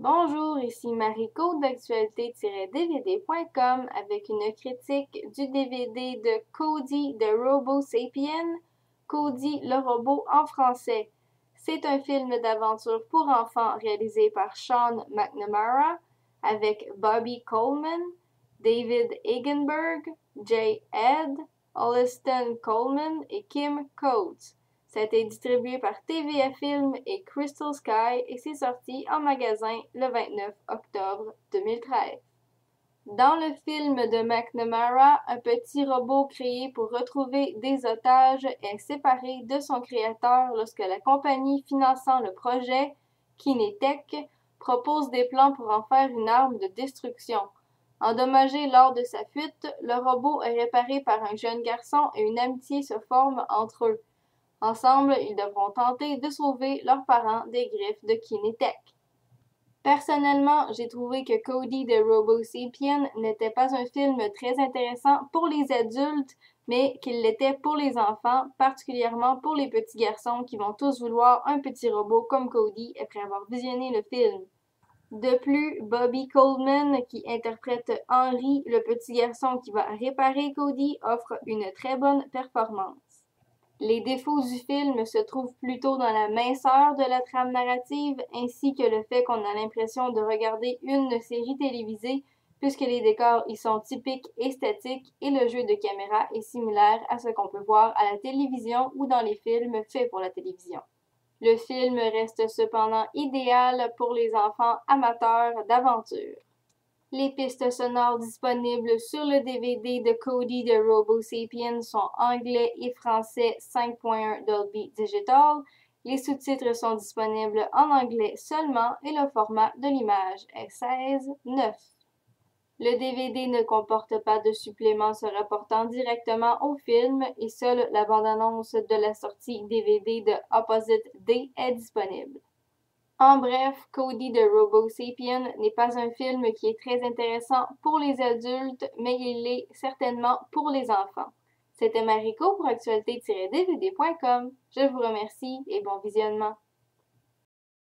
Bonjour, ici Mariko d'actualité-dvd.com avec une critique du DVD de Cody de Robo Sapien, Cody le robot en français. C'est un film d'aventure pour enfants réalisé par Sean McNamara avec Bobby Coleman, David Egenberg, Jay Ed, Holliston Coleman et Kim Coates. Ça a été distribué par TVA Film et Crystal Sky et c'est sorti en magasin le 29 octobre 2013. Dans le film de McNamara, un petit robot créé pour retrouver des otages est séparé de son créateur lorsque la compagnie finançant le projet, Kinetech, propose des plans pour en faire une arme de destruction. Endommagé lors de sa fuite, le robot est réparé par un jeune garçon et une amitié se forme entre eux. Ensemble, ils devront tenter de sauver leurs parents des griffes de Kinetech. Personnellement, j'ai trouvé que Cody de Robo Sapien n'était pas un film très intéressant pour les adultes, mais qu'il l'était pour les enfants, particulièrement pour les petits garçons qui vont tous vouloir un petit robot comme Cody après avoir visionné le film. De plus, Bobby Coleman, qui interprète Henry, le petit garçon qui va réparer Cody, offre une très bonne performance. Les défauts du film se trouvent plutôt dans la minceur de la trame narrative ainsi que le fait qu'on a l'impression de regarder une série télévisée puisque les décors y sont typiques et statiques et le jeu de caméra est similaire à ce qu'on peut voir à la télévision ou dans les films faits pour la télévision. Le film reste cependant idéal pour les enfants amateurs d'aventure. Les pistes sonores disponibles sur le DVD de Cody de Robo Sapien sont anglais et français 5.1 Dolby Digital. Les sous-titres sont disponibles en anglais seulement et le format de l'image est 16:9. Le DVD ne comporte pas de suppléments se rapportant directement au film et seule la bande-annonce de la sortie DVD de Opposite Day est disponible. En bref, Cody de Robo Sapien n'est pas un film qui est très intéressant pour les adultes, mais il l'est certainement pour les enfants. C'était Mariko pour actualité-dvd.com. Je vous remercie et bon visionnement.